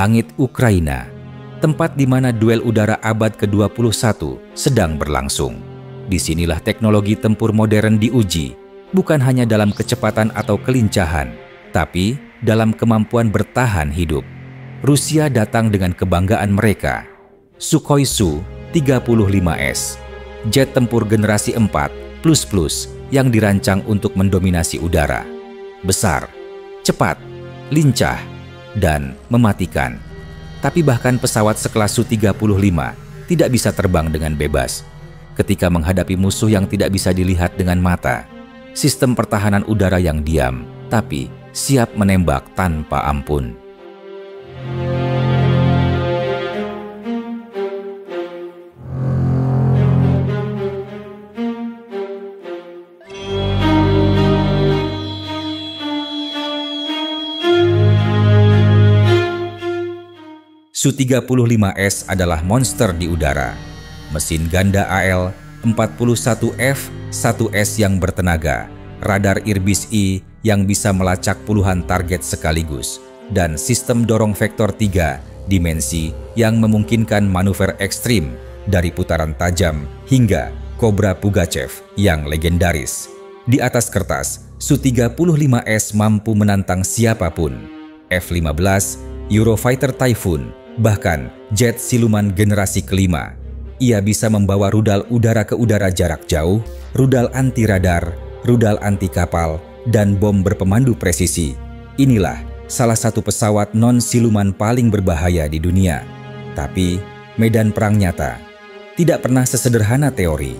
langit Ukraina, tempat di mana duel udara abad ke-21 sedang berlangsung. Di sinilah teknologi tempur modern diuji, bukan hanya dalam kecepatan atau kelincahan, tapi dalam kemampuan bertahan hidup. Rusia datang dengan kebanggaan mereka. Sukhoi Su-35S, jet tempur generasi 4 plus plus yang dirancang untuk mendominasi udara. Besar, cepat, lincah, dan mematikan. Tapi bahkan pesawat sekelas Su-35 tidak bisa terbang dengan bebas. Ketika menghadapi musuh yang tidak bisa dilihat dengan mata, sistem pertahanan udara yang diam, tapi siap menembak tanpa ampun. Su-35S adalah monster di udara. Mesin ganda AL-41F-1S yang bertenaga, radar Irbis I yang bisa melacak puluhan target sekaligus, dan sistem dorong vektor 3 dimensi yang memungkinkan manuver ekstrim dari putaran tajam hingga Cobra Pugachev yang legendaris. Di atas kertas, Su-35S mampu menantang siapa pun. F-15, Eurofighter Typhoon, bahkan jet siluman generasi kelima. Ia bisa membawa rudal udara ke udara jarak jauh, rudal anti radar, rudal anti kapal, dan bom berpemandu presisi. Inilah salah satu pesawat non-siluman paling berbahaya di dunia. Tapi, medan perang nyata tidak pernah sesederhana teori.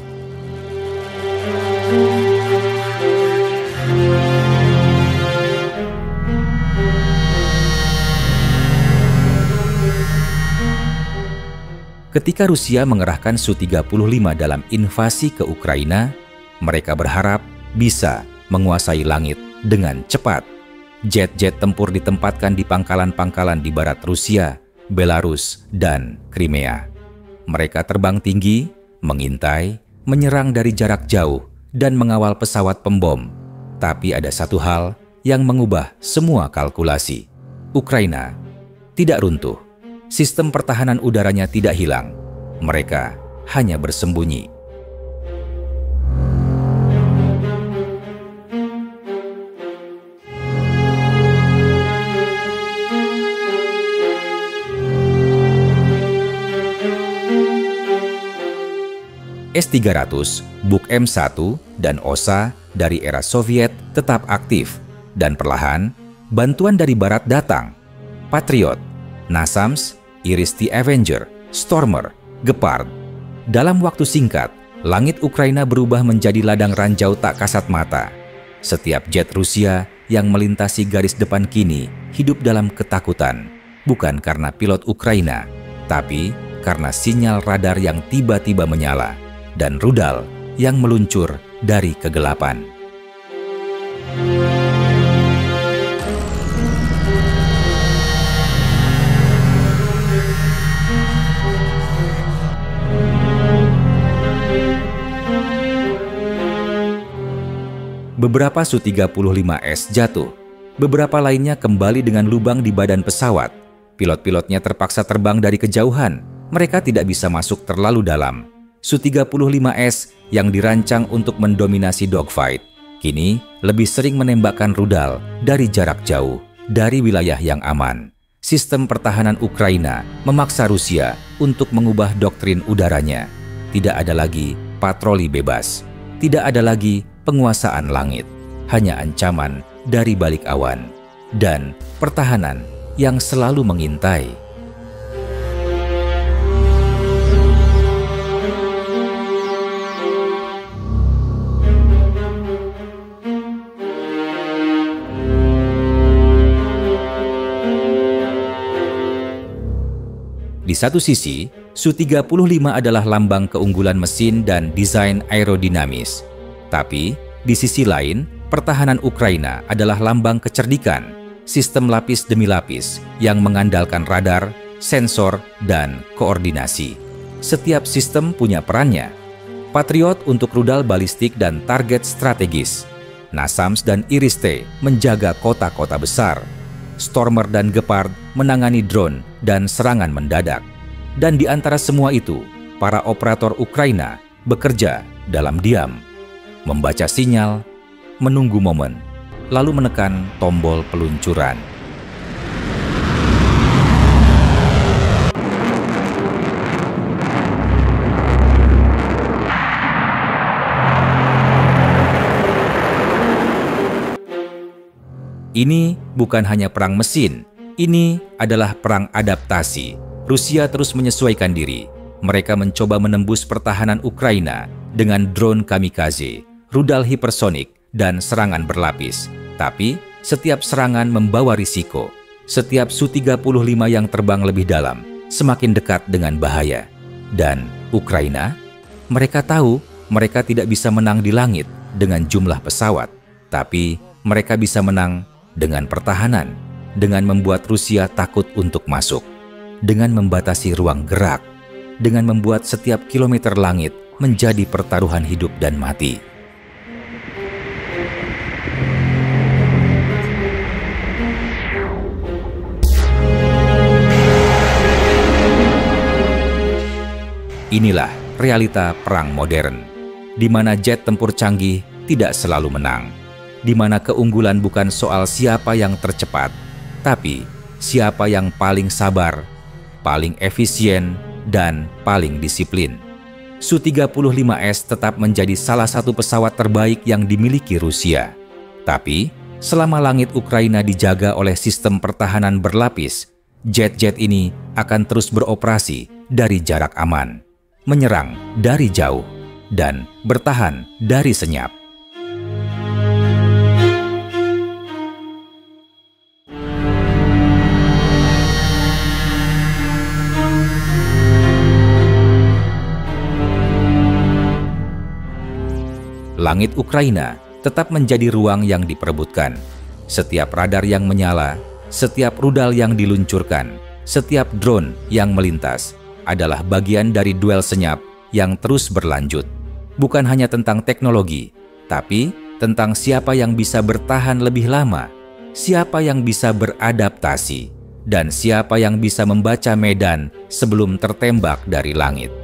Ketika Rusia mengerahkan Su-35 dalam invasi ke Ukraina, mereka berharap bisa menguasai langit dengan cepat. Jet-jet tempur ditempatkan di pangkalan-pangkalan di barat Rusia, Belarus, dan Crimea. Mereka terbang tinggi, mengintai, menyerang dari jarak jauh, dan mengawal pesawat pembom. Tapi ada satu hal yang mengubah semua kalkulasi. Ukraina tidak runtuh sistem pertahanan udaranya tidak hilang. Mereka hanya bersembunyi. S-300, Buk M1, dan OSA dari era Soviet tetap aktif, dan perlahan bantuan dari Barat datang. Patriot, NASAMS, Iris the Avenger, Stormer, Gepard. Dalam waktu singkat, langit Ukraina berubah menjadi ladang ranjau tak kasat mata. Setiap jet Rusia yang melintasi garis depan kini hidup dalam ketakutan, bukan karena pilot Ukraina, tapi karena sinyal radar yang tiba-tiba menyala dan rudal yang meluncur dari kegelapan. Beberapa Su-35S jatuh. Beberapa lainnya kembali dengan lubang di badan pesawat. Pilot-pilotnya terpaksa terbang dari kejauhan. Mereka tidak bisa masuk terlalu dalam. Su-35S yang dirancang untuk mendominasi dogfight, kini lebih sering menembakkan rudal dari jarak jauh, dari wilayah yang aman. Sistem pertahanan Ukraina memaksa Rusia untuk mengubah doktrin udaranya. Tidak ada lagi patroli bebas. Tidak ada lagi penguasaan langit, hanya ancaman dari balik awan, dan pertahanan yang selalu mengintai. Di satu sisi, Su-35 adalah lambang keunggulan mesin dan desain aerodinamis. Tapi, di sisi lain, pertahanan Ukraina adalah lambang kecerdikan, sistem lapis demi lapis yang mengandalkan radar, sensor, dan koordinasi. Setiap sistem punya perannya. Patriot untuk rudal balistik dan target strategis. Nasams dan Iriste menjaga kota-kota besar. Stormer dan Gepard menangani drone dan serangan mendadak. Dan di antara semua itu, para operator Ukraina bekerja dalam diam, membaca sinyal, menunggu momen, lalu menekan tombol peluncuran. Ini bukan hanya perang mesin, ini adalah perang adaptasi. Rusia terus menyesuaikan diri. Mereka mencoba menembus pertahanan Ukraina dengan drone kamikaze, rudal hipersonik, dan serangan berlapis. Tapi, setiap serangan membawa risiko. Setiap Su-35 yang terbang lebih dalam semakin dekat dengan bahaya. Dan Ukraina, mereka tahu mereka tidak bisa menang di langit dengan jumlah pesawat, tapi mereka bisa menang dengan pertahanan, dengan membuat Rusia takut untuk masuk, dengan membatasi ruang gerak, dengan membuat setiap kilometer langit menjadi pertaruhan hidup dan mati. Inilah realita perang modern, di mana jet tempur canggih tidak selalu menang di mana keunggulan bukan soal siapa yang tercepat, tapi siapa yang paling sabar, paling efisien, dan paling disiplin. Su-35S tetap menjadi salah satu pesawat terbaik yang dimiliki Rusia. Tapi, selama langit Ukraina dijaga oleh sistem pertahanan berlapis, jet-jet ini akan terus beroperasi dari jarak aman, menyerang dari jauh, dan bertahan dari senyap. langit Ukraina tetap menjadi ruang yang diperebutkan. Setiap radar yang menyala, setiap rudal yang diluncurkan, setiap drone yang melintas adalah bagian dari duel senyap yang terus berlanjut. Bukan hanya tentang teknologi, tapi tentang siapa yang bisa bertahan lebih lama, siapa yang bisa beradaptasi, dan siapa yang bisa membaca medan sebelum tertembak dari langit.